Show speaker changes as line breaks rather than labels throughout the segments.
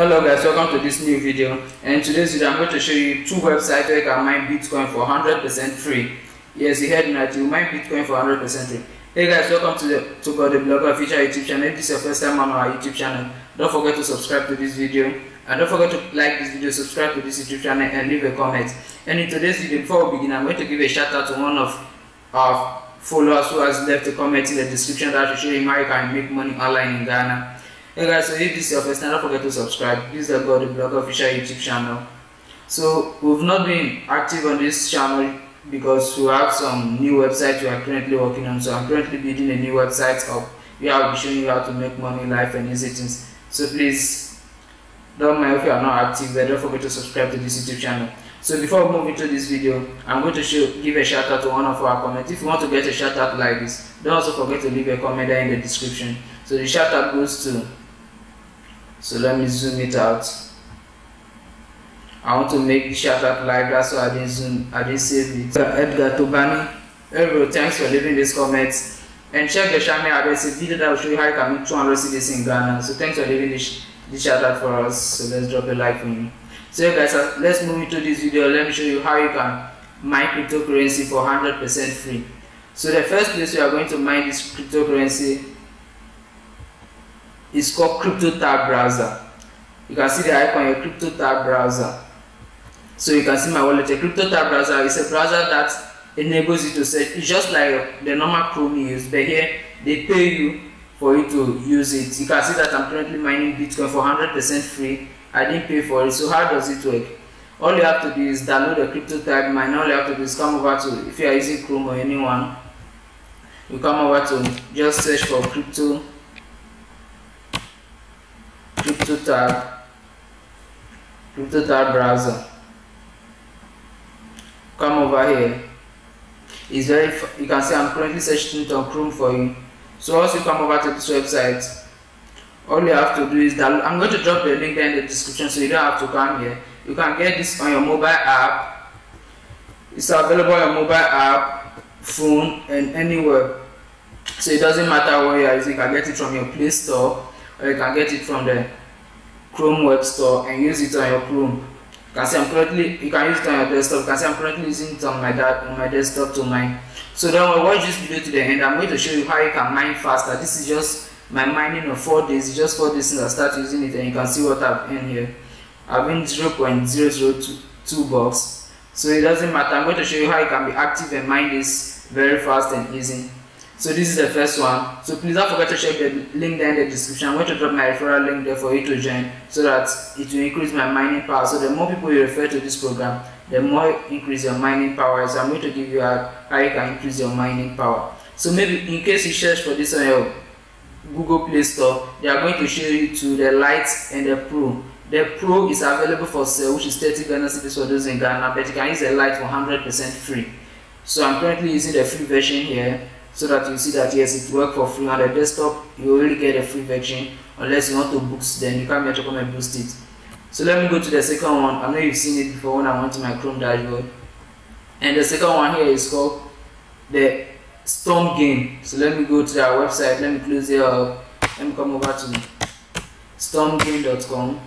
Hello guys, welcome to this new video and in today's video I'm going to show you two websites where you can mine Bitcoin for 100% free. Yes, you heard me right, you mine Bitcoin for 100% free. Hey guys, welcome to the to Godday Blogger Official YouTube channel. If this is your first time on our YouTube channel, don't forget to subscribe to this video and don't forget to like this video, subscribe to this YouTube channel and leave a comment. And in today's video, before we begin, I'm going to give a shout out to one of our followers who has left a comment in the description that will show him how you can make money online in Ghana. Hey guys, so if this is your first time, don't forget to subscribe. This is the God Blogger Official YouTube channel. So we've not been active on this channel because we have some new website we are currently working on. So I'm currently building a new website up where I'll be showing you how to make money live and easy things. So please don't mind if you are not active but don't forget to subscribe to this YouTube channel. So before we move into this video, I'm going to show, give a shout out to one of our comments. If you want to get a shout out like this, don't also forget to leave a comment there in the description. So the shout out goes to so let me zoom it out. I want to make shout out like that so I didn't zoom I didn't save it. Edgar Tobani everyone, thanks for leaving this comment. And check the channel out there's a video that will show you how you can make 200 cedis in Ghana. So thanks for leaving this, this shout out for us. So let's drop a like for me. So guys uh, let's move into this video. Let me show you how you can mine cryptocurrency for 100% free. So the first place we are going to mine this cryptocurrency is called crypto tab browser. You can see the icon your crypto tab browser. So you can see my wallet a crypto tab browser is a browser that enables you to search it's just like the normal chrome you use but here they pay you for you to use it. You can see that i'm currently mining bitcoin for 100 percent free. I didn't pay for it. So how does it work? All you have to do is download the crypto tab mine. All you have to do is come over to if you are using chrome or anyone you come over to just search for crypto crypto tab crypto tab browser. Come over here. It's very you can see i'm currently searching on chrome for you. So once you come over to this website all you have to do is download i'm going to drop the link there in the description so you don't have to come here. You can get this on your mobile app. It's available on your mobile app phone and anywhere. So it doesn't matter where you are you can get it from your play store or you can get it from the chrome web store and use it on your chrome. You can see i'm currently you can use it on your desktop you can see i'm currently using it on my dad on my desktop to mine so don't watch this video to the end i'm going to show you how you can mine faster. This is just my mining of four days it's just four days since i start using it and you can see what i've earned here. I've been 0.002 bucks. So it doesn't matter i'm going to show you how you can be active and mine this very fast and easy so this is the first one. So please don't forget to check the link there in the description. I'm going to drop my referral link there for you to join so that it will increase my mining power. So the more people you refer to this program the more increase your mining power. So i'm going to give you a, how you can increase your mining power. So maybe in case you search for this on your google play store they are going to show you to the light and the pro. The pro is available for sale which is 30 ghana cedis for those in ghana but you can use the light for 100 percent free. So i'm currently using the free version here so that you see that yes it works for free on the desktop. You already get a free version unless you want to boost then you come and boost it. So let me go to the second one. I know you've seen it before when i went to my chrome dashboard. And the second one here is called the StormGain. So let me go to their website. Let me close it up. Let me come over to stormgain.com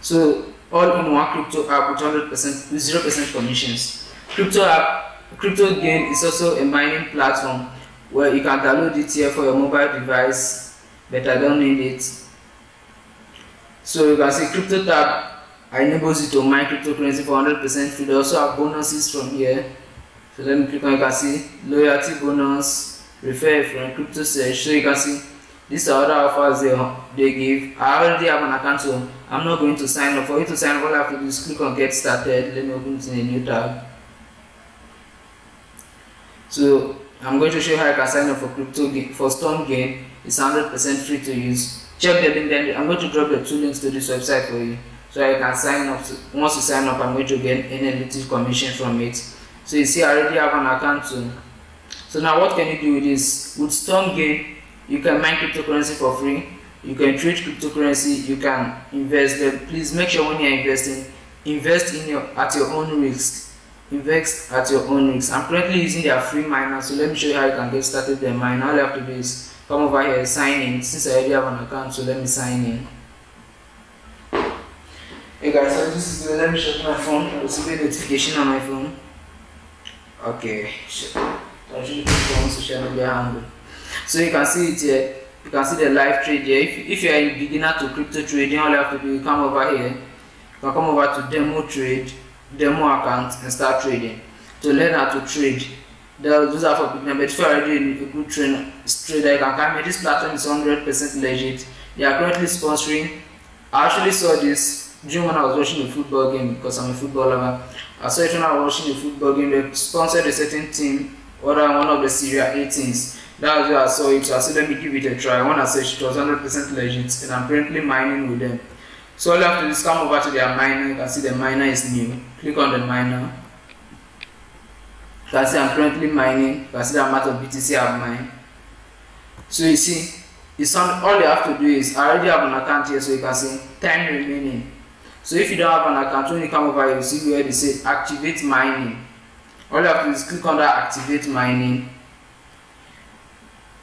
so all in one crypto app with 100 percent with zero percent commissions. Crypto app Crypto Gain is also a mining platform where you can download it here for your mobile device, but I don't need it. So you can see Crypto Tab enables you to mine cryptocurrency for 100% free. They also have bonuses from here. So let me click on you can see loyalty bonus, refer friend, crypto search. So you can see these are other offers they, they give. I already have an account so I'm not going to sign up. For you to sign up, all I have to do is click on get started. Let me open it in a new tab. So I'm going to show you how you can sign up for crypto for StormGain. It's 100% free to use. Check the link then. I'm going to drop the two links to this website for you. So you can sign up. Once you sign up, I'm going to get any little commission from it. So you see, I already have an account. So now what can you do with this? With StormGain, you can mine cryptocurrency for free. You can trade cryptocurrency. You can invest. But please make sure when you're investing, invest in your at your own risk invest at your own risk i'm currently using their free miner so let me show you how you can get started the mine all you have to do is come over here sign in. Since i already have an account so let me sign in. Hey guys so this is let me check my phone. I receive a notification on my phone. Okay so social media handle? So you can see it here. You can see the live trade here. If, if you are a beginner to crypto trading all you have to do is come over here. You can come over to demo trade demo account and start trading to learn how to trade those are for beginners but if you are already a good trainer trader you can come here this platform is 100 percent legit they are currently sponsoring i actually saw this during when i was watching a football game because i'm a football lover i saw it when i was watching a football game they sponsored a certain team or one of the Serie A teams that was where I saw it. So I said, let me give it a try. When I searched, it was 100% legit, and I'm currently mining with them. So all you have to do is come over to their miner. You can see the miner is new. Click on the miner. You can see I'm currently mining. You can see the amount of BTC I've mined. So you see, it's on, all you have to do is, I already have an account here, so you can see 10 remaining. So if you don't have an account, when you come over, you see where they say activate mining. All you have to do is click on that activate mining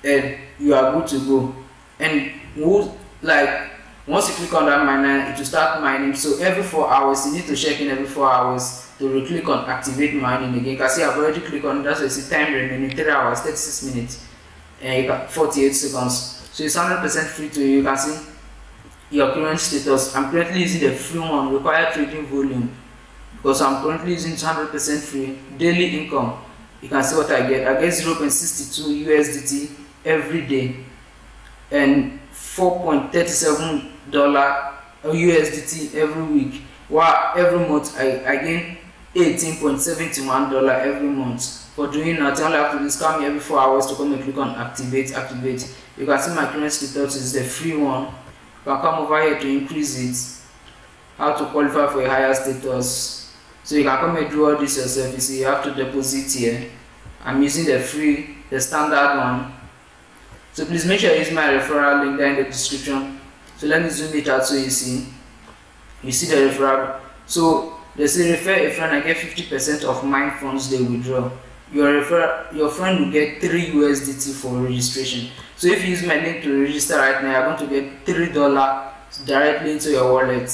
and you are good to go and we'll, like once you click on that miner it will start mining. So every four hours you need to check in every four hours to click on activate mining again. Can see i've already clicked on that, why it's time remaining three hours 36 minutes eh, and got 48 seconds. So it's 100 percent free to you. You can see your current status. I'm currently using the free one required trading volume because i'm currently using 100 percent free. Daily income you can see what i get. I get 0.62 usdt every day. And 4.37 dollar USDT every week. While every month I, I gain 18.71 dollar every month. For doing nothing all I have to do is come here every 4 hours to come and click on activate activate. You can see my current status is the free one. You can come over here to increase it. How to qualify for a higher status. So you can come and do all this yourself. You see you have to deposit here. I'm using the free the standard one so please make sure you use my referral link there in the description. So let me zoom it out so you see. You see the referral. So they say refer a friend, I get 50% of my funds they withdraw. Your refer your friend will get 3 USDT for registration. So if you use my link to register right now, you're going to get $3 directly into your wallet.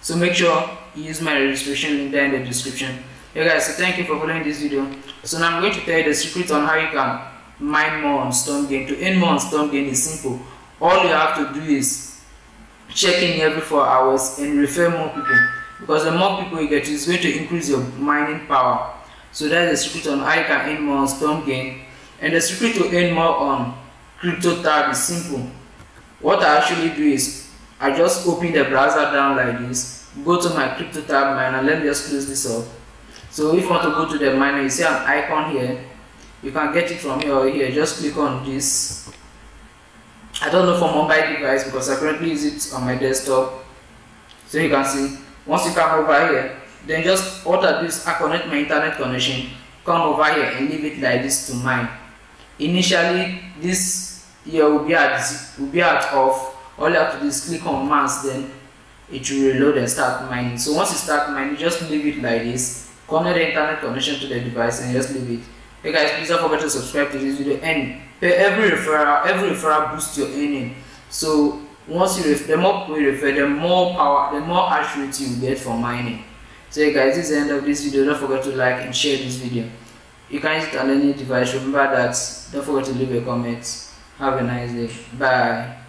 So make sure you use my registration link there in the description. Hey guys, so thank you for following this video. So now I'm going to tell you the secret on how you can mine more on StormGain. To earn more on StormGain is simple. All you have to do is check in every 4 hours and refer more people. Because the more people you get, it's going to increase your mining power. So that's the secret on how you can earn more on StormGain. And the secret to earn more on CryptoTab is simple. What I actually do is, I just open the browser down like this, go to my crypto CryptoTab miner, let me just close this up. So if you want to go to the miner, you see an icon here, you can get it from here or here. Just click on this. I don't know for mobile device because I currently use it on my desktop. So you can see once you come over here then just order this I connect my internet connection come over here and leave it like this to mine. Initially this here will be at will be at off. All you have to do is click on mass then it will reload and start mining. So once you start mining just leave it like this. Connect the internet connection to the device and just leave it Hey guys, please don't forget to subscribe to this video and every referral, every referral boosts your earning. So once you refer, the more you refer, the more power, the more accuracy you get for mining. So hey guys, this is the end of this video. Don't forget to like and share this video. You can use it on any device. Remember that. Don't forget to leave a comment. Have a nice day. Bye.